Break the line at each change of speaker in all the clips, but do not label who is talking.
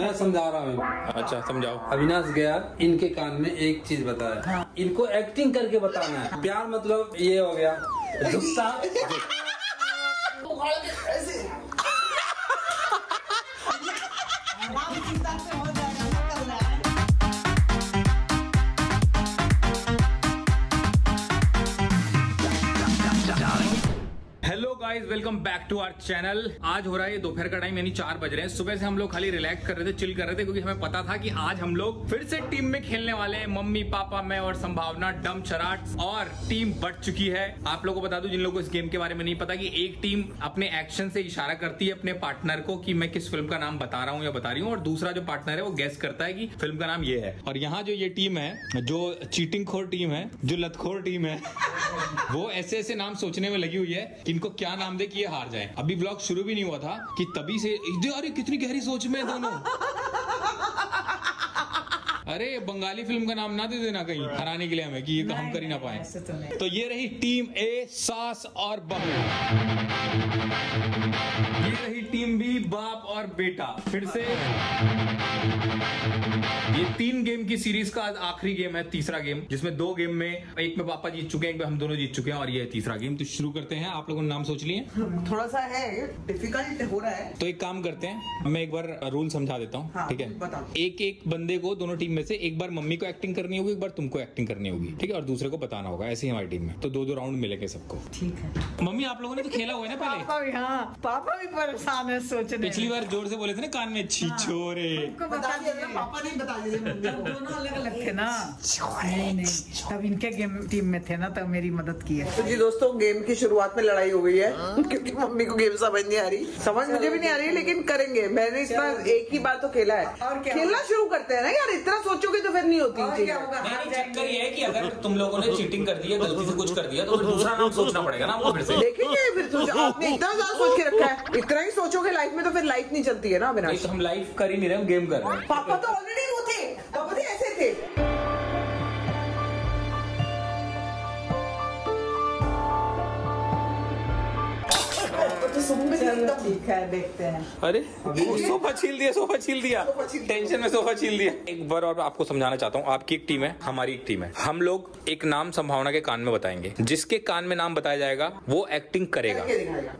मैं समझा रहा हूँ।
अच्छा समझाओ।
अविनाश गया इनके कान में एक चीज़ बताया। इनको एक्टिंग करके बताना है। प्यार मतलब ये हो गया। झुकता
guys welcome back to our channel आज हो रहा है दोपहर का टाइम यानी चार बज रहे हैं। सुबह से हम लोग खाली रिलैक्स कर रहे थे चिल कर रहे थे, क्योंकि हमें पता था कि आज हम लोग फिर से टीम में खेलने वाले हैं। मम्मी, पापा, मैं और संभावना डम चराट और टीम बढ़ चुकी है। आप लोगों को बता दू, जिन लोगों को इस गेम के बारे में नहीं पता, की एक टीम अपने एक्शन से इशारा करती है अपने पार्टनर को, कि मैं किस फ़िल्म का नाम बता रहा हूँ या बता रही हूँ, और दूसरा जो पार्टनर है, वो गेस करता है की फ़िल्म का नाम ये है। और यहाँ जो ये टीम है, जो चीटिंग खोर टीम है, जो लतखोर टीम है, वो ऐसे ऐसे नाम सोचने में लगी हुई है इनको क्या नाम दे कि ये हार जाए। अभी ब्लॉग शुरू भी नहीं हुआ था कि तभी से अरे कितनी गहरी सोच में दोनों। अरे बंगाली फ़िल्म का नाम ना दे देना कहीं हराने के लिए हमें कि ये तो हम कर ही ना पाए।
तो
तो ये रही टीम ए सास और बहू ये रही टीम बी बाप और बेटा। फिर से ये तीन गेम की सीरीज़ का आज आखिरी गेम है तीसरा गेम जिसमें दो गेम में एक में पापा जीत चुके हैं एक में हम दोनों जीत चुके हैं और ये है तीसरा गेम। तो शुरू करते हैं आप लोगों ने नाम सोच लिए?
थोड़ा सा है डिफ़िकल्ट हो रहा है।
तो एक काम करते हैं मैं एक बार रूल समझा देता हूँ
हाँ,
ठीक है। एक एक बंदे को दोनों टीम में से एक बार मम्मी को एक्टिंग करनी होगी एक बार तुमको एक्टिंग करनी होगी ठीक है? और दूसरे को बताना होगा ऐसे ही हमारी टीम में। तो दो दो राउंड मिलेंगे सबको।
ठीक है।
मम्मी आप लोगों ने तो खेला हुआ है ना पहले?
पापा भी हाँ। पापा भी परेशान है सोचने
पिछली बार ज़ोर से बोले थे ना कान में छिछोरे
को बता दिया पापा नहीं बता दिए दोनों अलग अलग थे ना। नहीं नहीं। तब इनके गेम टीम में थे ना तब मेरी मदद की है।
तो जी दोस्तों गेम की शुरुआत में लड़ाई हो गई है क्योंकि मम्मी को गेम समझ नहीं आ रही। समझ मुझे भी नहीं आ रही लेकिन करेंगे। मैंने इतना एक ही बार तो खेला है।
और
खेलना शुरू करते हैं ना यार इतना सोचोगे तो फिर नहीं होती
होगा?
चक्कर ये है कि अगर तुम लोगों ने चीटिंग कर दी है गलती से कुछ कर दिया तो फिर दूसरा नाम सोचना पड़ेगा ना आपको फिर से।
देखेंगे फिर आपने इतना ज़्यादा सोच के रखा है। इतना ही सोचोगे लाइफ में तो फिर लाइफ नहीं चलती है ना
नहीं
अविनाश
तो हम लाइफ कर ही नहीं रहे हम गेम कर रहे हैं।
पापा तो
देखते हैं।
अरे सोफा छील दिया सोफा छील दिया। टेंशन में सोफा छील दिया। एक बार और आपको समझाना चाहता हूँ आपकी एक टीम है हमारी एक टीम है। हम लोग एक नाम संभावना के कान में बताएँगे। जिसके कान में नाम बताया जाएगा वो एक्टिंग करेगा।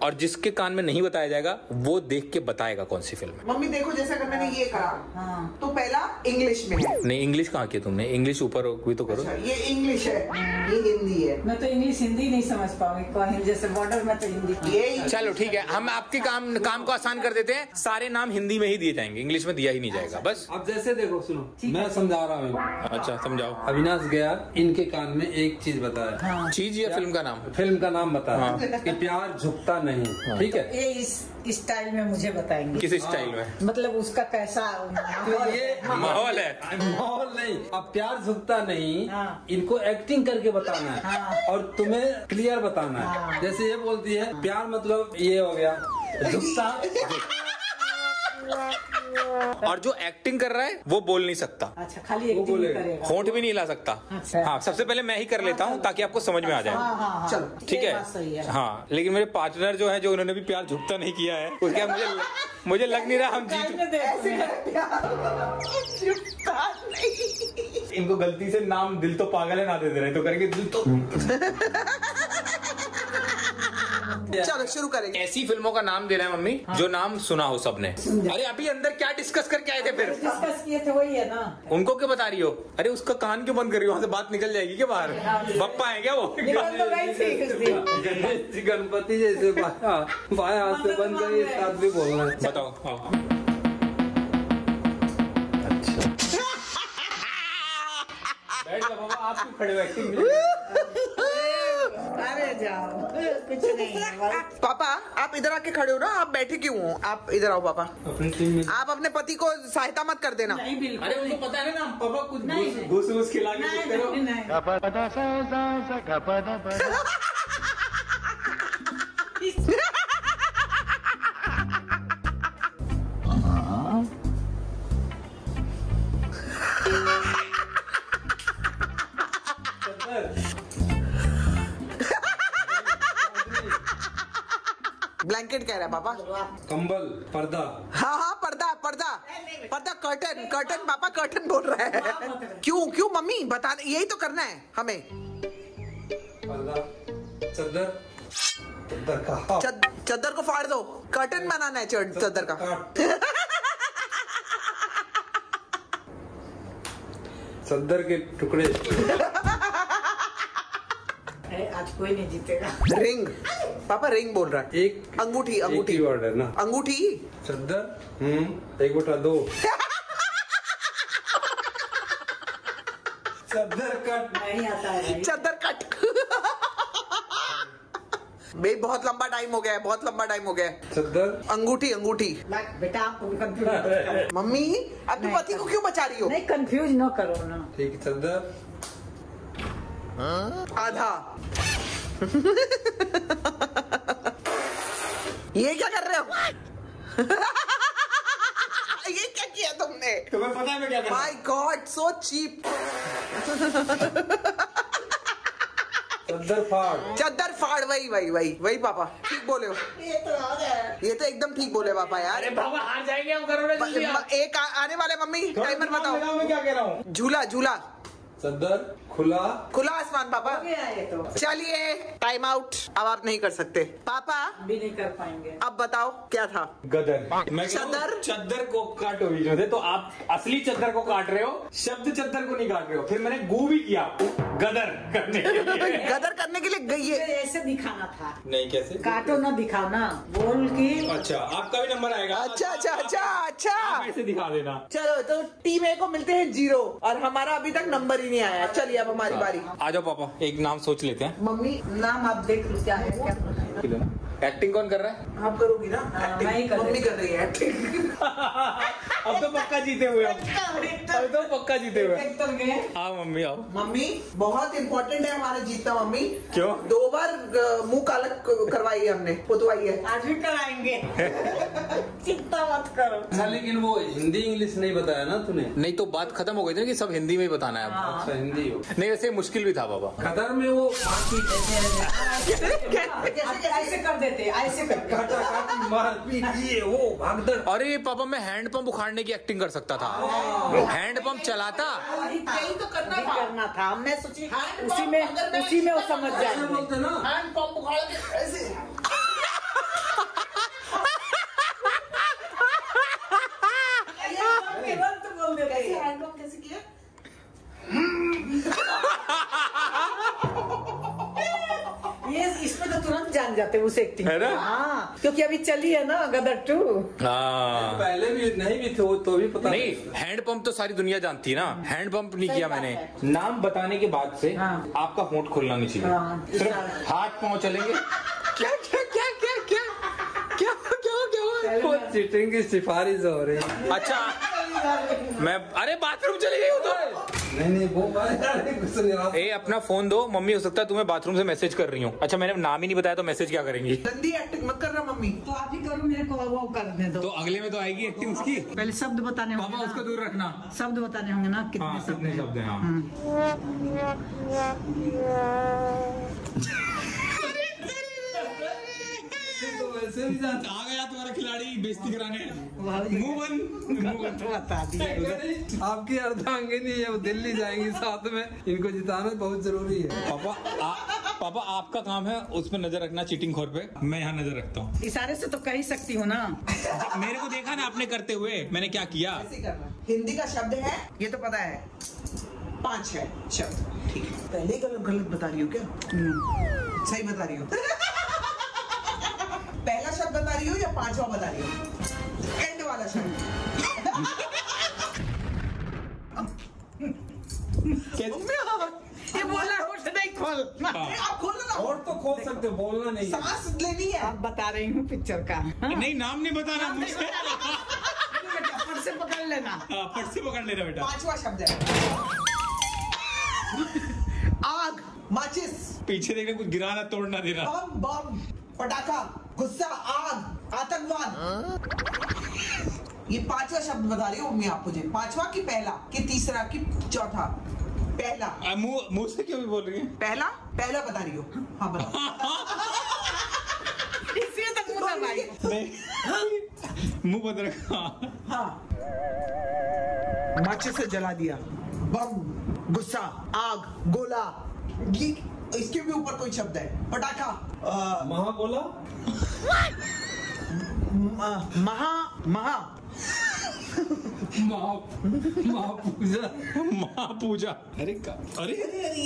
और जिसके कान में नहीं बताया जाएगा वो देख के बताएगा कौन सी फ़िल्म है।
मम्मी देखो जैसा अगर मैंने ये कहा
हाँ।
तो पहला इंग्लिश में
नहीं इंग्लिश कहाँ की तुमने? इंग्लिश ऊपर भी तो करो।
अच्छा, ये इंग्लिश है ये हिंदी है।
मैं तो इंग्लिश हिंदी नहीं समझ पाऊँगी। जैसे बॉर्डर में तो हिंदी।
चलो ठीक है। हम आपके काम काम को आसान कर देते हैं। सारे नाम हिंदी में ही दिए जाएँगे इंग्लिश में दिया ही नहीं जाएगा बस।
अब जैसे देखो सुनो मैं समझा रहा हूँ।
अच्छा समझाओ।
अविनाश गया इनके कान में एक चीज़ बताया।
चीज़ या फ़िल्म का नाम?
फ़िल्म का नाम बताया। कि प्यार झुकता नहीं ठीक है?
ये इस स्टाइल में मुझे बताएँगे।
किस स्टाइल में?
मतलब उसका कैसा
तो ये
माहौल है।
माहौल नहीं। अब प्यार झुकता नहीं
हाँ।
इनको एक्टिंग करके बताना है।
हाँ।
और तुम्हें क्लियर बताना है।
हाँ।
जैसे ये बोलती है प्यार मतलब ये हो गया झुकता
और जो एक्टिंग कर रहा है वो बोल नहीं सकता।
अच्छा खाली एक्टिंग ही करेगा।
होंठ भी नहीं हिला सकता।
अच्छा।
हाँ सबसे पहले मैं ही कर लेता हूँ ताकि आपको समझ में आ
हाँ
जाए
हाँ हाँ।
चलो,
ठीक है?
बात सही है।
हाँ लेकिन मेरे पार्टनर जो है जो उन्होंने भी प्यार झुकता नहीं किया है उसके मुझे मुझे लग नहीं रहा हम जीत इनको गलती से नाम दिल तो पागल है ना दे दे रहे तो करेंगे दिल तो
चलो शुरू करेंगे।
ऐसी फ़िल्मों का नाम दे रहे हैं मम्मी हाँ। जो नाम सुना हो सबने। अरे अभी अंदर क्या डिस्कस करके आए थे फिर?
डिस्कस किए थे वही है ना।
उनको क्यों बता रही हो? अरे उसका कान क्यों बंद कर रही हो? वहाँ से बात निकल जाएगी क्या बाहर? बप्पा है क्या वो?
निकल तो
गणपति जैसे बाया हाथ से बंद साथ भी बोल
बताओ हाँ। बैठ जाओ बाबा आप क्यों खड़े हो? एक्टिंग
अरे जाओ। कुछ नहीं
पापा आप इधर आके खड़े हो ना आप बैठे क्यों हो? आप इधर आओ पापा।
अपनी
आप अपने पति को सहायता मत कर देना।
नहीं बिल्कुल
अरे उनको पता है ना पापा कुछ
नहीं, नहीं।
घुस घुस खिला
ब्लैंकेट कह रहा है पापा।
कंबल पर्दा।
हाँ हाँ पर्दा पर्दा। पता कर्टन कर्टन पापा कर्टन बोल रहा है। क्यों क्यों मम्मी बता यही तो करना है हमें।
पर्दा चद्दर। चद्दर का
चद्दर को फाड़ दो। कर्टन बनाना है चद- चद्दर का।
चद्दर के टुकड़े।
आज कोई नहीं जीतेगा।
रिंग पापा रिंग बोल रहा है।
एक
अंगूठी अंगूठी।
वर्ड है ना।
अंगूठी?
चद्दर हम्म एक बटा दो। चद्दर कट।
नहीं आता है।
चद्दर कट। भाई बहुत लंबा टाइम हो गया है बहुत लंबा टाइम हो गया है।
चद्दर?
अंगूठी अंगूठी।
बेटा आप
मम्मी अब तू पति को क्यों बचा रही हो?
नहीं कंफ्यूज ना करो ना।
ठीक है चद्दर?
आधा। ये क्या कर रहे हो? ये क्या किया तुमने?
तुम्हें पता है मैं क्या कर
माय गॉड सो चीप
चद्दर फाड़।
चद्दर फाड़ वही वही वही वही पापा। ठीक बोले हो।
ये तो आ गया।
ये तो एकदम ठीक बोले पापा यार।
अरे बाबा हार जाएँगे हम करो ना जल्दी
एक आ- आने वाले मम्मी टाइमर बताओ।
मैं क्या कह रहा हूँ?
झूला झूला।
चद्दर? खुला।
खुला आसमान पापा।
हो गया ये तो।
चलिए टाइम आउट अब आप नहीं कर सकते। पापा
भी नहीं कर पाएँगे।
अब बताओ क्या था?
गदर। मैं
चद्दर?
चद्दर को काटो बीच में से तो आप असली चद्दर को काट रहे हो शब्द चद्दर को नहीं काट रहे हो। फिर मैंने गू भी किया गदर करने के लिए।
गदर करने के लिए गई है।
ऐसे दिखाना था।
नहीं कैसे?
काटो ना दिखाओ ना। बोल की
अच्छा आपका भी नंबर आएगा।
अच्छा अच्छा अच्छा अच्छा।
ऐसे दिखा देना।
चलो तो टीम ए को मिलते हैं ज़ीरो और हमारा अभी तक नंबर ही नहीं आया। चलिए अब हमारी बारी।
आ जाओ पापा एक नाम सोच लेते हैं।
मम्मी
नाम आप देख लो क्या है क्या
एक्टिंग कौन कर रहा है?
आप करोगी ना? एक्टिंग
मैं ही कर रही।
मम्मी कर रही है acting।
अब तो पक्का जीते हुए अब तो पक्का जीते हुए आओ मम्मी आओ।
मम्मी बहुत इम्पोर्टेंट है हमारा जीतना मम्मी।
क्यों?
दो बार मुँह काला क- करवाई है हमने पुतवाई है।
आज भी कराएँगे। चिंता मत करो।
अच्छा लेकिन वो हिंदी इंग्लिश नहीं बताया ना तूने?
नहीं तो बात खत्म हो गई थी ना कि सब हिंदी में ही बताना है
अच्छा हिंदी हो।
नहीं वैसे मुश्किल भी था बाबा।
कदर में वो
ऐसे कर देते ऐसे
काटी मारपीट ये वो भागदड़।
अरे पापा मैं हैंड पंप उखाड़ने की एक्टिंग कर सकता था। हैंड पंप चलाता।
यही तो करना था
करना था हमने सोची उसी में उसी में वो समझ जाएँगे।
बोलते ना।
उखाड़ के ऐसे।
तुरंत
कैसे
हैं।
हैंड पंप कैसे किया
ये इसमें तो तुरंत जान जाते हैं उस एक्टिंग
है ना?
हाँ। क्योंकि अभी चली है ना गदर टू।
हाँ।
पहले भी नहीं भी थे वो तो भी पता
नहीं हैंड पंप तो सारी दुनिया जानती है ना। हैंड पंप नहीं किया मैंने। नाम बताने के बाद से
हाँ।
आपका होंठ खुलना नहीं चाहिए।
हाँ,
सिर्फ़ हाथ पाँव चलेंगे। क्या क्या क्या क्या क्या? क्या क्या क्या
चीटिंग की सिफारिश हो रही है।
अच्छा मैं अरे बाथरूम चली गई हूँ तो।
नहीं नहीं वो कुछ नहीं
ए अपना फ़ोन दो। मम्मी हो सकता है तुम्हें बाथरूम से मैसेज कर रही हूँ। अच्छा मैंने नाम ही नहीं बताया तो मैसेज क्या करेंगी?
गंदी एक्टिंग मत करना मम्मी।
तो आप ही करो मेरे को वो करने दो
तो अगले में तो आएगी एक्टिंग उसकी?
पहले शब्द बताने होंगे
पापा उसको दूर रखना।
शब्द बताने होंगे ना कितने
हाँ
शब्द हैं।
हैं हाँ
हम्म।
तो भी जानता
आ गया तुम्हारा खिलाड़ी बेइज्जती कराने।
भाभी
मुँह बंद। मुँह बंद
तो बता दिया
आपकी अर्धांगिनी है वो दिल्ली जाएँगी साथ में। इनको जिताना बहुत ज़रूरी है।
पापा आ, पापा आपका काम है उस पर नज़र रखना चीटिंग खोर पे। मैं यहाँ नज़र रखता हूँ।
इशारे से तो कह ही सकती हूँ ना।
मेरे को देखा ना आपने करते हुए मैंने क्या किया?
ऐसे ही करना। हिंदी का शब्द है? ये तो पता है। पाँच है। शब्द ठीक है। पहले गलत गलत बता रही हो क्या? सही बता रही हो। पहला शब्द बता रही हो या पांचवा बता रही हो? एंड वाला शब्द।
ये बोला होश नहीं खोल।
आप खोल ना।
और तो खोल सकते हो, बोलना नहीं।
सांस लेनी है।
आप बता रही हूँ पिक्चर का। हाँ,
नहीं नाम नहीं बताना। मुझसे
बेटा, फट से पकड़ लेना।
हाँ, फट से पकड़ लेना बेटा।
पांचवा शब्द है। आग। माचिस।
पीछे देखना कुछ गिराना तोड़ना देना।
बम बम। पटाखा। गुस्सा आग आतंकवाद। ये पांचवा शब्द बता रही हूँ मम्मी आप मुझे। पांचवा की पहला कि तीसरा कि चौथा? पहला।
मुँह मुँह से क्यों भी बोल रही है?
पहला? पहला बता रही हो। हाँ बताओ
इसलिए तो मुँह दबाई
नहीं। मुँह बंद रखा।
हाँ। माचिस से जला दिया। बम गुस्सा आग गोला। इसके भी ऊपर कोई शब्द है। पटाखा।
महा बोला?
महा महा।
महा महापूजा
महापूजा अरे का अरे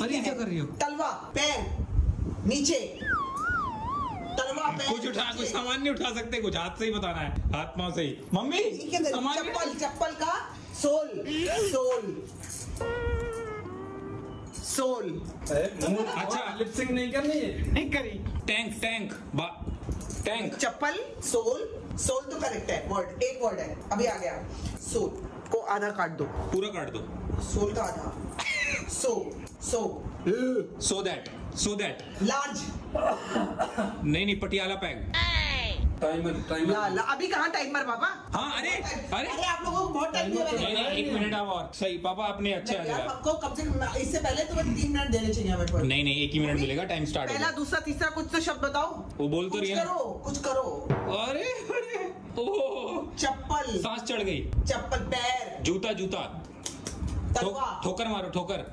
अरे क्या कर रही हो?
तलवा पैर नीचे। तलवा पैर
कुछ उठा कुछ सामान नहीं उठा सकते कुछ हाथ से ही बताना है हाथ पाँव से ही। मम्मी
चप्पल चप्पल का सोल सोल। सोल।
अच्छा
लिपसिंग नहीं करनी है?
नहीं करी।
टैंक टैंक टैंक
चप्पल सोल। सोल तो करेक्ट है वर्ड एक वर्ड है। अभी आ गया। सोल को आधा काट दो।
पूरा काट दो।
सोल का आधा। So so.
So that so that
large
नहीं नहीं पटियाला पैग
टाइमर टाइमर
ला, ला, अभी कहाँ टाइमर पापा?
हाँ अरे अरे।
अरे आप लोगों को बहुत टाइम दिया
नहीं
मैंने।
नहीं एक मिनट अब और। सही पापा आपने अच्छा दिया।
आपको कम से कम इससे पहले तो तीन मिनट देने चाहिए हमें पर।
नहीं नहीं एक ही मिनट मिलेगा टाइम स्टार्ट
पहला दूसरा तीसरा कुछ तो शब्द बताओ।
वो बोल तो रही
करो कुछ करो।
अरे अरे ओह।
चप्पल।
सांस चढ़ गई।
चप्पल पैर।
जूता जूता। ठोकर मारो ठोकर।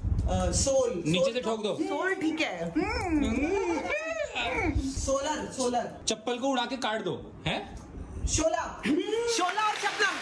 सोल।
नीचे से ठोक दो।
सोल ठीक है। Solar solar.
चप्पल को उड़ा के काट दो है?
शोला। शोला और शबनम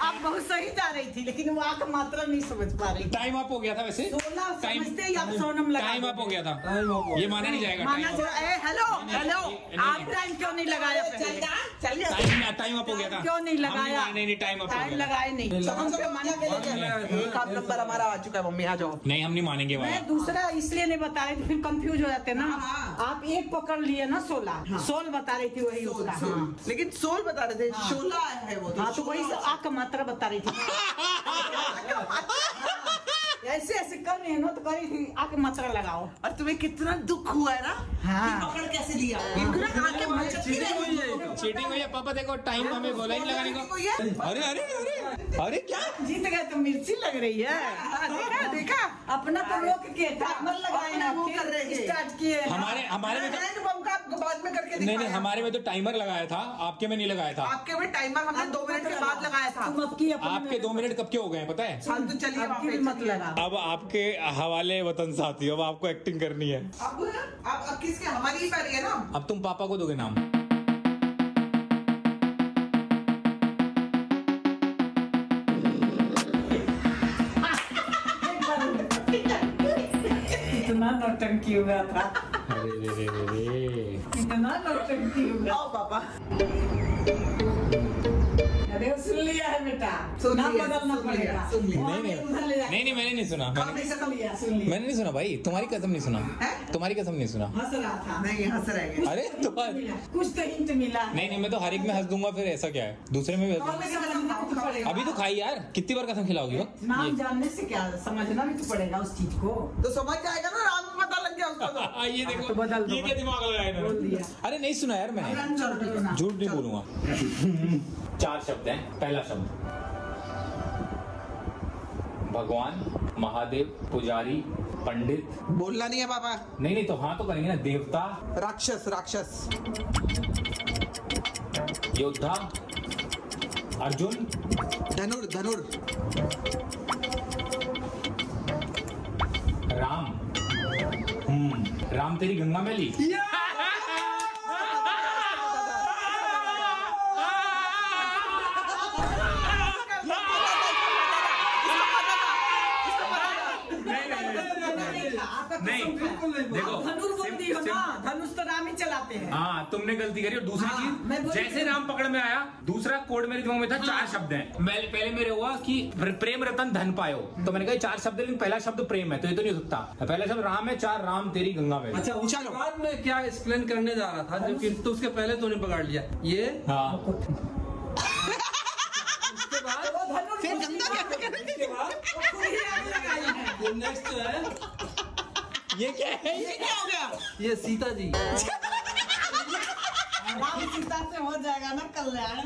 आप बहुत सही जा रही थी लेकिन वो आँख मात्रा नहीं समझ पा रही
टाइम अप हो गया था वैसे।
सोलह समझते ही आप सोनम लगा
टाइम अप हो गया था।
टाइम अप हो
ये माना नहीं जाएगा
माना
टाइम
जा ए हेलो हेलो आप टाइम क्यों नहीं लगाया पहले?
चलिए।
टाइम टाइम अप हो गया था।
क्यों नहीं
हम
लगाया?
नहीं नहीं टाइम अप
टाइम लगाए नहीं।
सब हम माना के लेके एक आप नंबर हमारा आ चुका है मम्मी आ जाओ।
नहीं हम नहीं मानेंगे
मैं दूसरा इसलिए नहीं बता रही फिर कंफ्यूज हो जाते ना।
हाँ।
आप एक पकड़ लिए ना सोलह। सोल बता रही थी वही। हाँ।
लेकिन सोल बता रहे थे शोला है वो
हाँ तो वही आँख मात्रा बता रही थी। ऐसे ऐसे कर मेहनत है ना तो करी थी आके मचरा लगाओ।
और तुम्हें कितना दुख हुआ है ना?
हाँ।
कि पकड़ कैसे लिया? रही
चीटिंग हुई है। पापा देखो टाइम हमें बोला ही लगाने को। अरे अरे अरे अरे क्या?
जीत गए तो मिर्ची लग रही है।
हाँ, देखा देखा।
अपना तो रोक के टाइमर लगाए ना
कर रहे
स्टार्ट किए।
हमारे हमारे में तो
का बाद में करके
नहीं नहीं हमारे में तो टाइमर लगाया था आपके में नहीं लगाया था।
आपके में टाइमर हमने दो मिनट के बाद लगाया था।
की
आपके दो मिनट कब के हो गए पता है?
हाँ तो चलिए
की मत लगा।
अब आपके हवाले वतन साथी अब आपको एक्टिंग करनी है।
अब अब किसके? हमारी ही बारी है ना।
अब तुम पापा को दोगे नाम
इतना नौटंकी हुआ था
अरे रे रे रे रे
इतना नौटंकी सुन लिया है बेटा
सुन
नाम बदलना पड़ेगा
सुन लिया।
नहीं, नहीं नहीं मैंने नहीं सुना मैंने
नहीं
सुन सुन लिया
मैंने नहीं सुना भाई तुम्हारी कसम नहीं सुना तुम्हारी कसम नहीं सुना
हंस रहा था
नहीं हंस रहे हैं
अरे
कुछ तो
तुम्हारी
हिंट मिला, कुछ तो हिंट मिला
नहीं नहीं मैं तो हर एक में हंस दूँगा फिर ऐसा क्या है दूसरे में भी अभी तो खाई यार कितनी बार कसम खिलाओगी वो
नाम जानने से क्या समझना भी तो पड़ेगा उस चीज़ को
तो समझ जाएगा ना पता लग गया उसको
ये देखो
तो बदल
ये क्या दिमाग लगाया अरे नहीं सुना यार मैंने झूठ नहीं बोलूँगा चार शब्द हैं पहला शब्द। भगवान महादेव पुजारी पंडित।
बोलना नहीं है पापा।
नहीं नहीं तो हाँ तो करेंगे ना देवता।
राक्षस राक्षस।
योद्धा अर्जुन।
धनुर धनुर।
राम। हम्म राम तेरी गंगा मैली? नहीं देखो
धनुष बोल दी हो। ना धनुष तो राम ही चलाते हैं।
हाँ तुमने गलती करी और दूसरी
हाँ,
चीज़ जैसे राम पकड़ में आया दूसरा कोड मेरे दिमाग में था चार शब्द हैं। पहले मेरे हुआ कि प्रेम रतन धन पायो। तो मैंने कहा चार शब्द लेकिन पहला शब्द प्रेम है तो ये तो नहीं हो सकता। पहला शब्द राम है चार राम तेरी गंगा में
अच्छा उसके बाद में क्या एक्सप्लेन करने जा रहा था? जो कि तो उसके पहले तूने पकड़ लिया। ये?
हाँ।
उसके बाद?
वो धनुष
फिर गंगा
ही है।
नेक्स्ट है।
ये क्या है?
ये क्या हो गया?
ये सीता जी।
राम सीता से हो जाएगा ना कल्याण।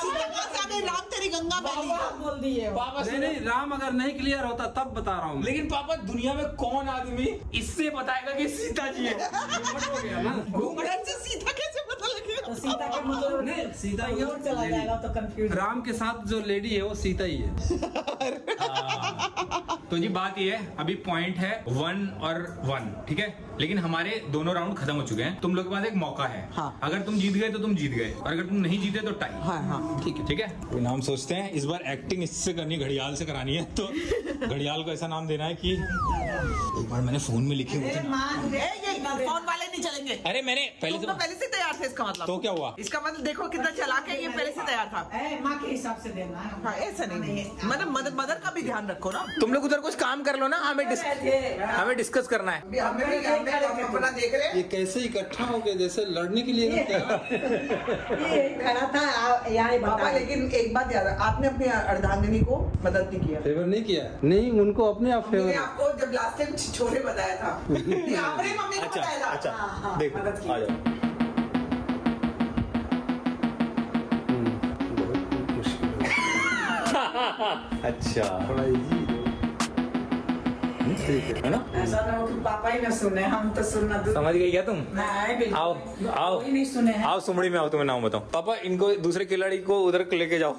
सीता राम तेरी गंगा
बोल दिए हो।
नहीं नहीं राम अगर नहीं क्लियर होता तब बता रहा हूँ
लेकिन पापा दुनिया में कौन आदमी इससे बताएगा कि सीता जी है?
हो ना?
से सीता कैसे पता लगेगा?
तो सीता के मतलब
नहीं, सीता
और चला जाएगा तो कंफ्यूज
राम के साथ जो लेडी है वो सीता ही है।
तो जी बात ये है अभी पॉइंट है वन और वन ठीक है? लेकिन हमारे दोनों राउंड खत्म हो चुके हैं। तुम लोग के पास एक मौका है।
हाँ।
अगर तुम जीत गए तो तुम जीत गए और अगर तुम नहीं जीते तो टाइम
हाँ हाँ ठीक है।
ठीक है? नाम सोचते हैं? इस बार एक्टिंग इससे करनी है घड़ियाल से करानी है तो घड़ियाल को ऐसा नाम देना है की एक बार मैंने फ़ोन में लिखे हुए
फ़ोन वाले नहीं चलेंगे।
अरे मैंने पहले
तुम
तो
तो पहले से तैयार थे इसका मतलब।
तो क्या हुआ?
इसका मतलब देखो कितना चला के ये पहले से तैयार था।
माँ के हिसाब से देना हाँ।
ऐसा नहीं। मतलब मदर मदर का भी ध्यान रखो ना।
तुम लोग उधर कुछ काम कर लो ना हमें हमें डिस्कस करना है।
अभी हमें भी हमें हम अपना देख रहे हैं?
ये कैसे इकट्ठा हो गए जैसे लड़ने के लिए
खड़ा था यहाँ ही।
लेकिन एक बात याद है आपने अपनी अर्धांगिनी को मदद नहीं किया।
फेवर नहीं किया? नहीं उनको अपने आप फेवर
आपको जब लास्ट टाइम छोले बताया था। आपने मम्मी
अच्छा अच्छा देखो
मदद की।
आ जाओ। अच्छा।
थोड़ा इजी
है। ना?
ऐसा ना हो कि पापा ही ना सुने हम तो सुनना दूर।
समझ गई क्या तुम? आओ आओ।
नहीं सुने
आओ सुमड़ी में आओ तुम्हें नाम बताओ पापा इनको दूसरे खिलाड़ी को उधर लेके जाओ।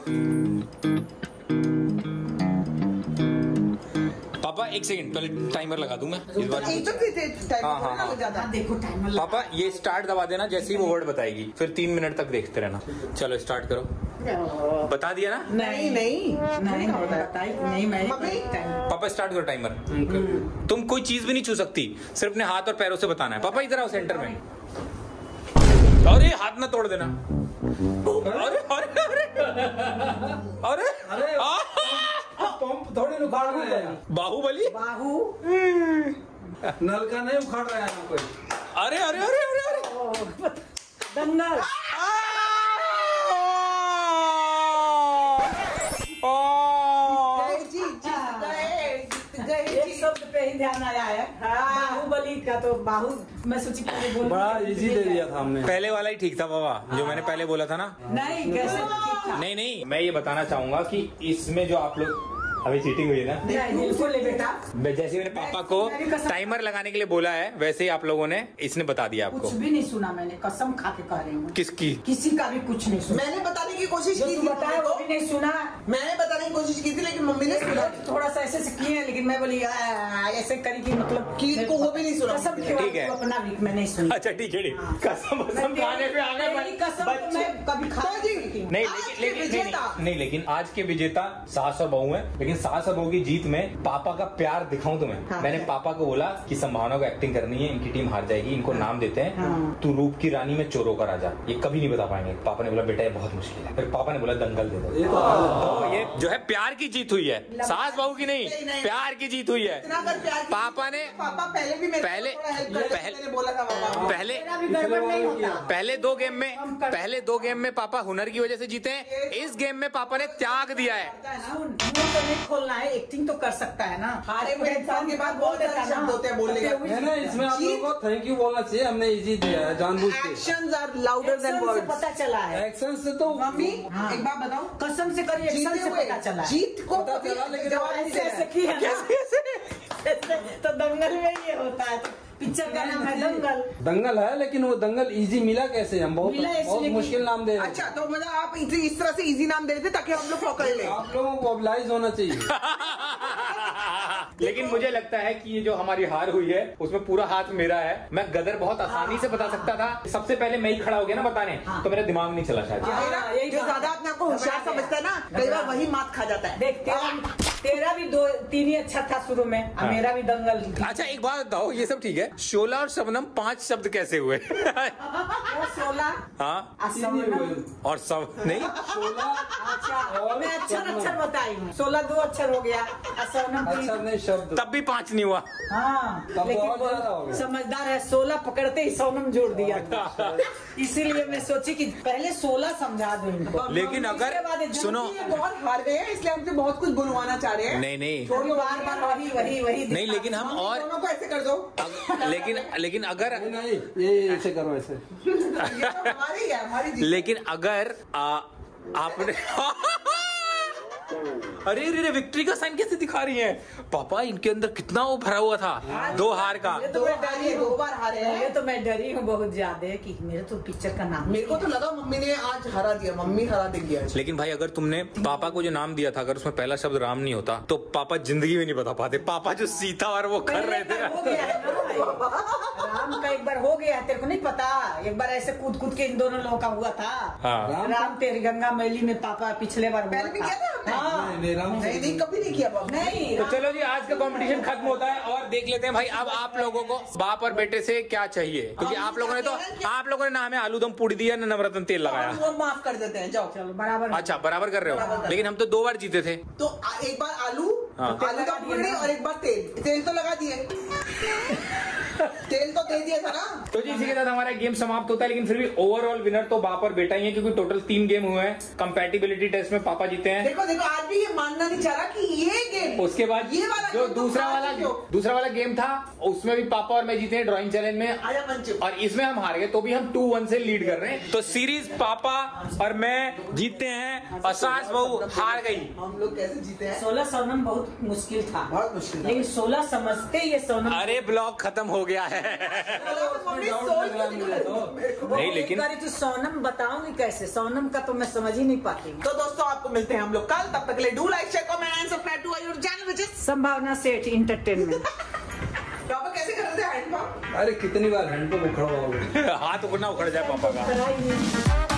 एक सेकंड पहले टाइमर लगा दूँ मैं? इस बार
एक तो फिर टाइम
हाँ, हाँ, हाँ। पापा ये स्टार्ट दबा देना जैसे ही वो वर्ड बताएगी। फिर तीन मिनट तक देखते रहना। चलो स्टार्ट करो। बता दिया ना?
नहीं नहीं
नहीं।
है?
मैं
पापा स्टार्ट करो टाइमर तुम कोई चीज़ भी नहीं छू सकती। सिर्फ़ अपने हाथ और पैरों से बताना है। पापा इधर आओ सेंटर में। अरे हाथ ना तोड़ देना। अरे अरे अरे। अरे
अरे थोड़ी उखाड़ रहे हैं।
बाहुबली
बाहू।
नलका नहीं उखाड़ रहे हैं कोई।
अरे अरे अरे अरे अरे।
दंगल। ही। ध्यान आया है।
हाँ।
बाहुबली का तो बाहु मैं सोची बोल
बड़ा इजी दे दिया था हमने।
पहले वाला ही ठीक था बाबा जो मैंने पहले बोला था ना।
नहीं कैसे
नहीं नहीं मैं ये बताना चाहूँगा कि इसमें जो आप लोग अभी चीटिंग हुई है ना?
बिल्कुल बेटा।
मैं- जैसे मैंने पापा को टाइमर लगाने के लिए बोला है वैसे ही आप लोगों ने इसने बता दिया आपको।
कुछ भी नहीं सुना मैंने कसम खा के कह रही हूँ।
किसकी
किसी का भी कुछ नहीं सुना।
मैंने बताने की कोशिश की थी
बताया वो भी नहीं सुना।
मैंने बताने की कोशिश की थी लेकिन मम्मी ने सुना।
थोड़ा सा ऐसे से किए हैं, लेकिन मैं बोली ऐसे करी की मतलब
कि इनको वो भी नहीं सुना।
कसम की
ठीक है।
तो अपना भी मैं नहीं सुनी।
अच्छा ठीक है
हाँ।
कसम कसम खाने पे आ गए
कसम तो मैं कभी खा
तो।
नहीं
आज
लेकिन
के
नहीं लेकिन आज के विजेता सास और बहू है लेकिन सास अब की जीत में पापा का प्यार दिखाऊँ तुम्हें।
हाँ।
मैंने पापा को बोला कि संभावना को एक्टिंग करनी है इनकी टीम हार जाएगी इनको नाम देते हैं।
हाँ।
तू रूप की रानी में चोरों का राजा ये कभी नहीं बता पाएँगे। पापा ने बोला बेटा ये बहुत मुश्किल है। फिर पापा ने बोला दंगल दे दो।
ये तो
तो ये जो है प्यार की जीत हुई है। सास बहू की नहीं। प्यार की जीत हुई है। पापा ने
पापा पहले भी
पहले- पहले-
मैंने बोला था पापा
पहले
मेरा भी गड़बड़ नहीं होता।
पहले दो गेम में पहले दो गेम में पापा हुनर की वजह से जीते हैं। इस गेम में पापा ने त्याग दिया है।
तो खोलना है एक्टिंग तो कर सकता है ना।
हारे हुए इंसान के बाद बहुत सारे शब्द होते हैं बोलने का
है ना इसमें आप लोगों को थैंक यू बोलना चाहिए हमने इजी दिया है जानबूझ के।
Actions are louder than words
पता चला है।
एक्शन से तो
मम्मी
हाँ।
एक बात बताओ।
कसम से करिए एक्शन से पता चला
जीत को
पता चला, लेकिन
जवाब
ऐसे ऐसे की है ना तो दंगल में ये होता है। पिक्चर का नाम है दंगल।
दंगल है लेकिन वो दंगल इजी मिला कैसे? हम बहुत बहुत मुश्किल नाम दे रहे
अच्छा तो मतलब आप इस तरह से इजी नाम दे रहे थे ताकि हम लोग पकड़ ले।
आप लोगों को मोबिलाइज होना चाहिए।
लेकिन मुझे लगता है कि ये जो हमारी हार हुई है उसमें पूरा हाथ मेरा है। मैं गदर बहुत आसानी से बता सकता था। सबसे पहले मैं ही खड़ा हो गया ना बताने तो मेरा दिमाग नहीं चला शायद।
हाँ,
जो ज़्यादा अपने आप को होशियार समझता है ना कई बार वही मात खा जाता है।
देख तेरा तेरा भी दो तीन ही अच्छा था शुरू में
हाँ।
मेरा भी दंगल।
अच्छा एक बात बताओ ये सब ठीक है? शोला और शबनम पाँच शब्द कैसे हुए?
वो सोलह
हाँ।
और
सब नहीं?
अच्छा मैं अक्षर अक्षर बताई हूँ। सोलह दो अक्षर हो गया और
अच्छा शब्द।
तब भी पाँच नहीं हुआ।
हाँ
तो
लेकिन। समझदार है सोलह पकड़ते ही सोनम जोड़ दिया। इसीलिए मैं सोची कि पहले सोलह समझा दूँ इनको।
लेकिन अगर सुनो।
बहुत हार गए हैं इसलिए हमसे बहुत कुछ बुलवाना चाह रहे हैं।
नहीं नहीं।
छोड़ो बार बार वही वही वही
नहीं लेकिन हम और
दोनों को ऐसे कर दो।
अग- लेकिन लेकिन अगर
नहीं ये ऐसे करो ऐसे।
तो हमारी हमारी
लेकिन अगर आ, आपने अरे अरे विक्ट्री का साइन कैसे दिखा रही है? पापा इनके अंदर कितना वो भरा हुआ था। दो हार का।
ये
दो
तो मैं डरी
दो बार हारे
ये
हैं
तो मैं डरी हूँ बहुत ज़्यादा कि मेरे तो पिक्चर का नाम
मेरे को तो लगा मम्मी ने आज हरा दिया मम्मी हरा देंगी आज।
लेकिन भाई अगर तुमने पापा को जो नाम दिया था अगर उसमें पहला शब्द राम नहीं होता तो पापा ज़िंदगी में नहीं बता पाते। पापा जो सीता और वो कर रहे
हो
थे
है। राम का एक बार हो गया तेरे को नहीं पता। एक बार ऐसे कूद कूद के इन दोनों लोगों का हुआ था।
हाँ।
राम
राम तेरी गंगा मैली में पापा पिछले बार हुआ
था?
हाँ
नहीं, नहीं, राम
नहीं नहीं कभी नहीं किया बाबा
नहीं
तो चलो जी आज का कंपटीशन खत्म होता है और देख लेते हैं भाई अब आप लोगों को बाप और बेटे से क्या चाहिए? क्योंकि आप लोगों ने तो आप लोगों ने ना हमें आलू दम पूड़ी दिया ना नवरत्न तेल लगाया।
माफ़ कर देते हैं जाओ।
चलो बराबर।
अच्छा बराबर कर रहे हो। लेकिन हम तो दो बार जीते थे।
तो एक बार आलू
हाँ।
आलू का पूरी और एक बार तेल। तेल तो लगा दिए। तेल तो दे दिया था ना।
तो जी इसी के साथ हमारा गेम समाप्त होता है लेकिन फिर भी ओवरऑल विनर तो बाप और बेटा ही है क्योंकि टोटल तीन गेम हुए हैं। कंपैटिबिलिटी टेस्ट में पापा जीते हैं।
देखो देखो आज भी ये मानना नहीं चाह रहा कि ये गेम
उसके बाद
ये वाला
जो
तो
दूसरा वाला दूसरा वाला गेम था उसमें भी पापा और मैं जीते हैं ड्राइंग चैलेंज में। और इसमें हम हार गए तो भी हम टू वन से लीड कर रहे हैं। तो सीरीज़ पापा और मैं जीते हैं और सास बहू हार गई।
हम लोग कैसे जीते हैं?
सोलह सोनम बहुत मुश्किल था।
बहुत मुश्किल था।
लेकिन सोलह समझते ये सोनम
अरे ब्लॉग खत्म हो गया है।
मम्मी सोल क्यों दिखा रही है
नहीं लेकिन
तो सोनम बताऊँगी कैसे? सोनम का तो मैं समझ ही नहीं पाती
तो दोस्तों आपको मिलते हैं हम लोग कल। तब तक ले do like share comment and subscribe to our channel which is
Sambhavna Seth entertainment
पापा कैसे कर रहे थे
अरे कितनी बार हैंडपम्प उखड़ा खड़ा
हाथ उखड़ना उखड़ जाए पापा का।